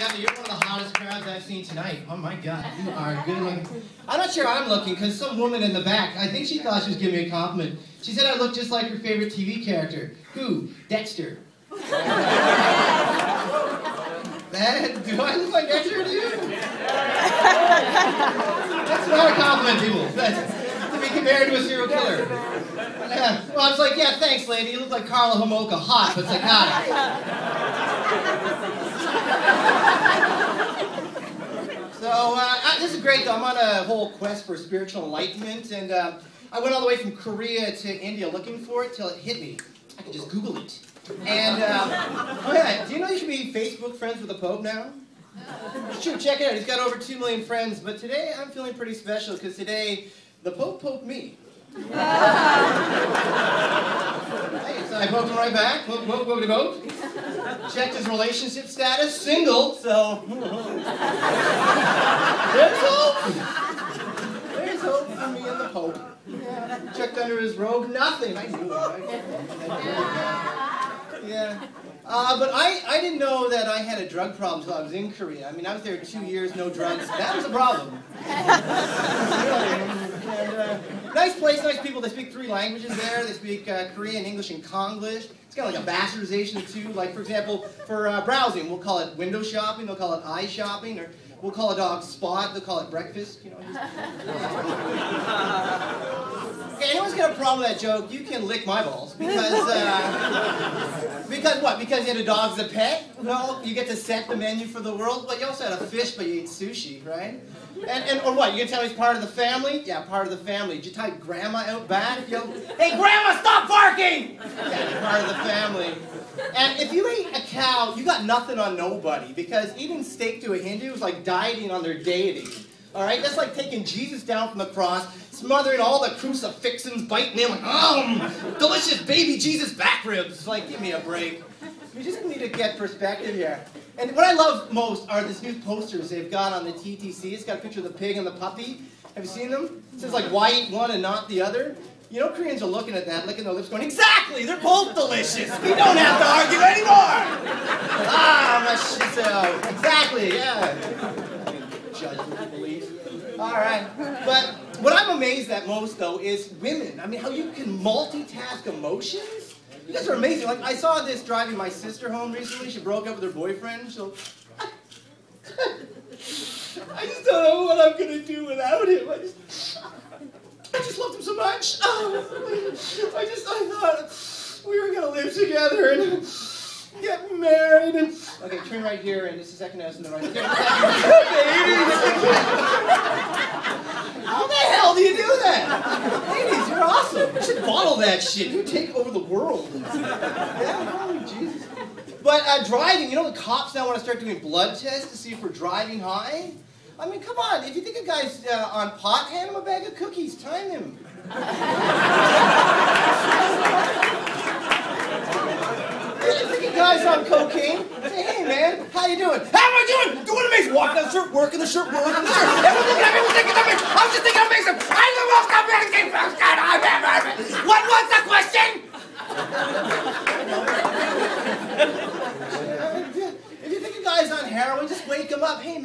You're one of the hottest crowds I've seen tonight. Oh my God, you are good looking. I'm not sure I'm looking because some woman in the back, I think she thought she was giving me a compliment. She said I look just like her favorite TV character. Who? Dexter. that, do I look like Dexter to you? That's not a compliment, people. That's to be compared to a serial killer. Yeah. Well, I was like, yeah, thanks, lady. You look like Karla Homolka, hot but psychotic. So uh, this is great, though. I'm on a whole quest for spiritual enlightenment, and uh, I went all the way from Korea to India looking for it till it hit me. I could just Google it. And, uh, oh yeah, do you know you should be Facebook friends with the Pope now? Sure, check it out. He's got over 2 million friends, but today I'm feeling pretty special because today the Pope poked me. poked him right back. Poke, poke, poke, poke. Checked his relationship status, single, so. There's hope. There's hope for me and the Pope. Yeah. Checked under his robe, nothing. I knew it. Yeah. Uh, but I, I didn't know that I had a drug problem until I was in Korea. I mean, I was there two years, no drugs. That was a problem. and, uh, nice place, nice people. They speak three languages there. They speak uh, Korean, English, and Konglish. It's kind of like a bastardization too. Like, for example, for uh, browsing, we'll call it window shopping. They'll call it eye shopping. Or we'll call a dog spot. They'll call it breakfast. You know. Okay, anyone's got a problem with that joke? You can lick my balls because uh, because what? Because you had a dog as a pet? Well, you get to set the menu for the world. But you also had a fish, but you ate sushi, right? And, and or what? You gonna tell he's part of the family? Yeah, part of the family. Did you type grandma out back? Hey grandma, stop barking! Yeah, part of the family. And if you ate a cow, you got nothing on nobody because eating steak to a Hindu is like dieting on their deity. All right, that's like taking Jesus down from the cross, smothering all the crucifixions, biting him like, um, delicious baby Jesus back ribs. Like, give me a break. You just need to get perspective here. And what I love most are these new posters they've got on the TTC. It's got a picture of the pig and the puppy. Have you seen them? It says like, why eat one and not the other? You know, Koreans are looking at that, licking their lips, going, exactly, they're both delicious. We don't have to right. But what I'm amazed at most, though, is women. I mean, how you can multitask emotions? You guys are amazing. Like, I saw this driving my sister home recently. She broke up with her boyfriend, so... I just don't know what I'm going to do without him. I just... I just loved him so much. Oh, I just, I thought we were going to live together and get married. And... Okay, turn right here, and it's the second house in the right. The hell do you do that? Ladies, you're awesome. You should bottle that shit. You take over the world. Yeah, holy Jesus. But uh, driving, you know the cops now want to start doing blood tests to see if we're driving high? I mean, come on. If you think a guy's uh, on pot, hand him a bag of cookies. Time him. if you think a guy's on cocaine, say, hey, man, how you doing? How am I doing? Doing amazing. Walking on the shirt, working the shirt, working the shirt. Everyone's looking at me, everyone's thinking of me. I was just thinking of amazing. I'm the most amazing person. What was the question? guy's on heroin, just wake him up. Hey,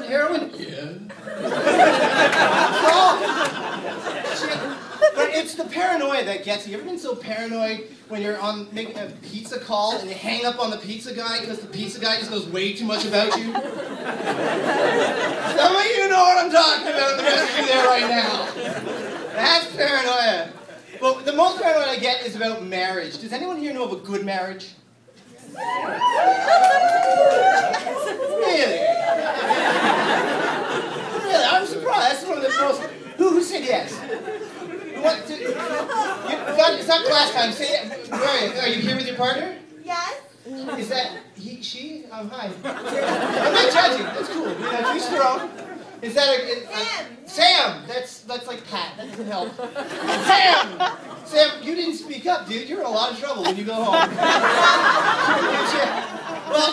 man, are you on heroin? Yeah. but it's the paranoia that gets you. You ever been so paranoid when you're on making a pizza call and you hang up on the pizza guy because the pizza guy just knows way too much about you? Some of you know what I'm talking about, the rest of you there right now. That's paranoia. But the most paranoid I get is about marriage. Does anyone here know of a good marriage? Really? really? That's one of the most. Who, who said yes? What? Did, you, it's not last time. Say it. Where are you? Here with your partner? Yes. Is that he, she? Um, hi. I'm not judging. That's cool. You know, each their own. Is that a, a, Sam? Sam? That's that's like Pat. That doesn't help. Sam. Sam, you didn't speak up, dude. You're in a lot of trouble when you go home. well,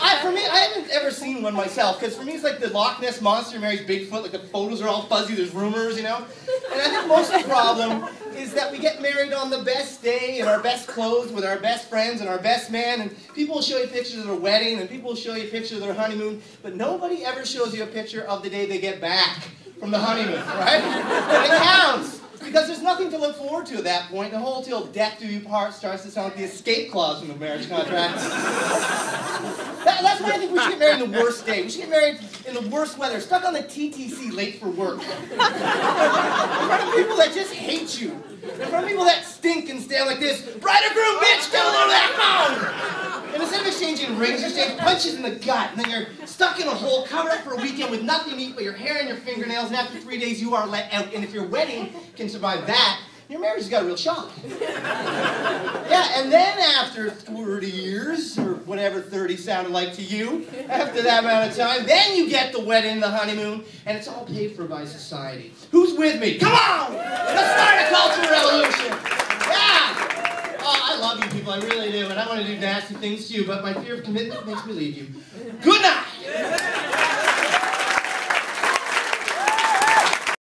I, for me, I haven't ever seen one myself, because for me it's like the Loch Ness Monster marries Bigfoot, like the photos are all fuzzy, there's rumors, you know? And I think most of the problem is that we get married on the best day in our best clothes with our best friends and our best man, and people will show you pictures of their wedding, and people will show you pictures of their honeymoon, but nobody ever shows you a picture of the day they get back from the honeymoon, right? And it counts. Because there's nothing to look forward to at that point. The whole till death do you part starts to sound like the escape clause in the marriage contract. That, that's why I think we should get married in the worst day. We should get married in the worst weather, stuck on the TTC late for work. in front of people that just hate you. In front of people that stink and stand like this. Bride or groom, bitch, get of that phone! And instead of exchanging rings, you exchange punches in the gut. And then you're stuck in a hole, covered up for a weekend with nothing to eat but your hair and your fingernails. And after three days, you are let out. And if your wedding can survive that, your marriage has got a real shock. yeah, and then after 30 years, or whatever 30 sounded like to you, after that amount of time, then you get the wedding, the honeymoon, and it's all paid for by society. Who's with me? Come on! Let's start a cultural revolution! Yeah! Oh, I love you people, I really do, and I want to do nasty things to you, but my fear of commitment makes me leave you. Good night!